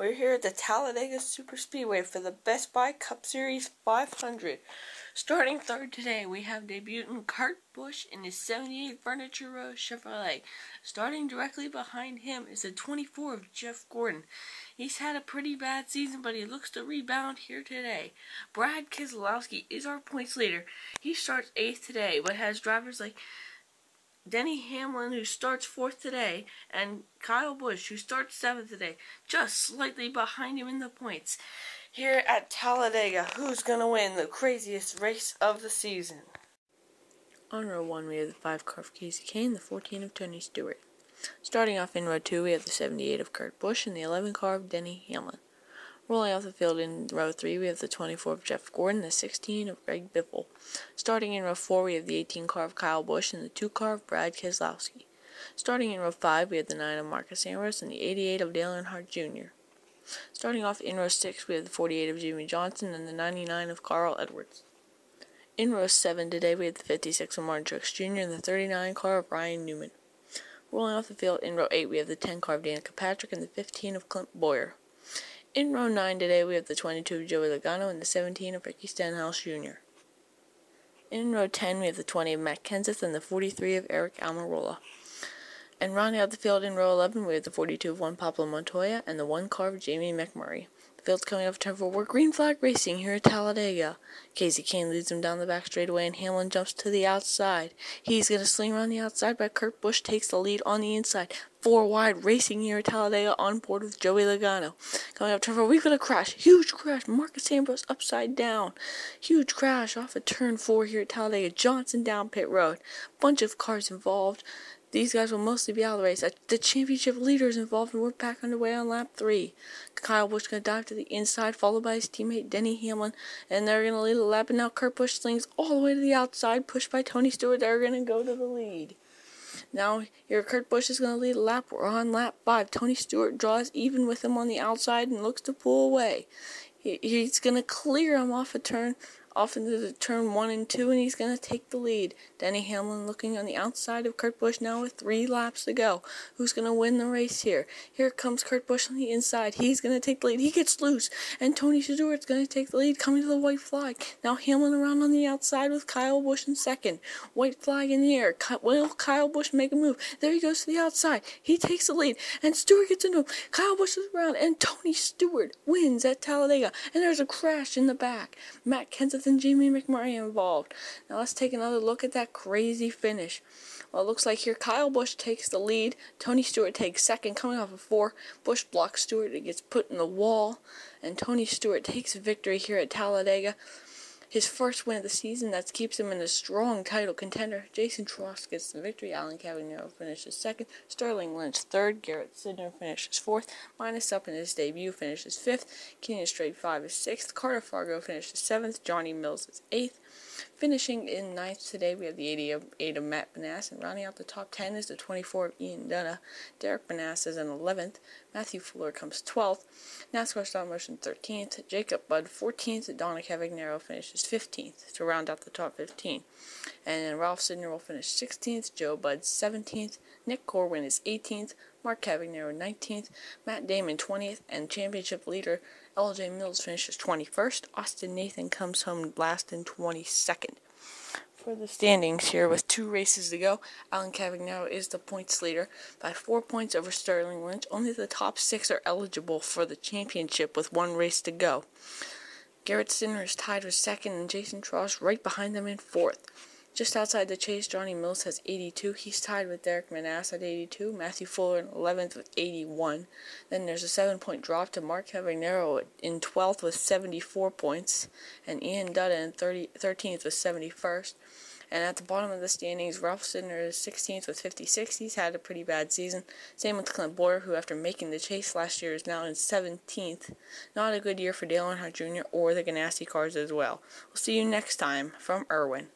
We're here at the Talladega Superspeedway for the Best Buy Cup Series 500. Starting third today, we have debutant Kurt Busch in his 78 Furniture Row Chevrolet. Starting directly behind him is the 24 of Jeff Gordon. He's had a pretty bad season, but he looks to rebound here today. Brad Keselowski is our points leader. He starts eighth today, but has drivers like Denny Hamlin, who starts fourth today, and Kyle Busch, who starts seventh today, just slightly behind him in the points. Here at Talladega, who's going to win the craziest race of the season? On row 1, we have the 5 car of Kasey Kahne, the 14 of Tony Stewart. Starting off in row 2, we have the 78 of Kurt Busch and the 11 car of Denny Hamlin. Rolling off the field in row 3, we have the 24 of Jeff Gordon, the 16 of Greg Biffle. Starting in row 4, we have the 18 car of Kyle Busch and the 2 car of Brad Keselowski. Starting in row 5, we have the 9 of Marcos Ambrose and the 88 of Dale Earnhardt Jr. Starting off in row 6, we have the 48 of Jimmie Johnson and the 99 of Carl Edwards. In row 7 today, we have the 56 of Martin Truex Jr. and the 39 car of Ryan Newman. Rolling off the field in row 8, we have the 10 car of Danica Patrick and the 15 of Clint Bowyer. In row 9 today, we have the 22 of Joey Logano and the 17 of Ricky Stenhouse Jr. In row 10, we have the 20 of Matt Kenseth and the 43 of Aric Almirola. And rounding out the field in row 11, we have the 42 of Juan Pablo Montoya and the 1 car of Jamie McMurray. Coming up turn for green flag racing here at Talladega. Kasey Kahne leads him down the back straightaway and Hamlin jumps to the outside. He's going to sling around the outside, but Kurt Busch takes the lead on the inside. Four wide racing here at Talladega on board with Joey Logano. Coming up turn four, we've got a crash. Huge crash. Marcos Ambrose upside down. Huge crash off of turn four here at Talladega. Johnson down pit road. Bunch of cars involved. These guys will mostly be out of the race. The championship leaders involved, and we're back underway on lap three. Kyle Busch going to dive to the inside, followed by his teammate Denny Hamlin, and they're going to lead the lap. And now Kurt Busch slings all the way to the outside, pushed by Tony Stewart. They're going to go to the lead. Now here Kurt Busch is going to lead a lap. We're on lap five. Tony Stewart draws even with him on the outside and looks to pull away. He, he's going to clear him off a turn off into the turn one and two, and he's going to take the lead. Denny Hamlin looking on the outside of Kurt Busch now with three laps to go. Who's going to win the race here? Here comes Kurt Busch on the inside. He's going to take the lead. He gets loose, and Tony Stewart's going to take the lead, coming to the white flag. Now Hamlin around on the outside with Kyle Busch in second. White flag in the air. Will Kyle Busch make a move? There he goes to the outside. He takes the lead, and Stewart gets into him. Kyle Busch is around, and Tony Stewart wins at Talladega. And there's a crash in the back. Matt Kenseth and Jamie McMurray involved. Now let's take another look at that crazy finish. Well, it looks like here Kyle Busch takes the lead. Tony Stewart takes second, coming off of four. Busch blocks Stewart. It gets put in the wall. And Tony Stewart takes victory here at Talladega his first win of the season. That keeps him in a strong title contender. Jason Truex gets the victory. Alan Cavagnaro finishes second. Sterling Lynch third. Garrett Sidner finishes fourth. Minus up in his debut finishes fifth. Kenyon Straight five is sixth. Carter Fargo finishes seventh. Johnny Mills is eighth. Finishing in ninth today, we have the 88 of Matt Benass, and rounding out the top 10 is the 24 of Ian Dunne. Derek Benass is in 11th. Matthew Fuller comes 12th. NASCAR Stop Motion 13th. Jacob Budd 14th. Donna Cavagnaro finishes 15th to round out the top 15. And then Ralph Sidner will finish 16th. Joe Budd 17th. Nick Corwin is 18th. Mark Cavagnaro 19th. Matt Damon 20th. And championship leader LJ Mills finishes 21st. Austin Nathan comes home last in 22nd. For the standings here, with two races to go, Alan Cavagnaro is the points leader by four points over Sterling Lynch. Only the top six are eligible for the championship with one race to go. Garrett Sidner is tied for second, and Jason Truex right behind them in fourth. Just outside the chase, Johnny Mills has 82. He's tied with Derek Benass at 82. Matthew Fuller in 11th with 81. Then there's a seven point drop to Mark Cavagnaro in 12th with 74 points. And Ian Dunne in 30, 13th with 71st. And at the bottom of the standings, Ralph Sidner is 16th with 56. He's had a pretty bad season. Same with Clint Bowyer, who after making the chase last year is now in 17th. Not a good year for Dale Earnhardt Jr. or the Ganassi cars as well. We'll see you next time from Irwin.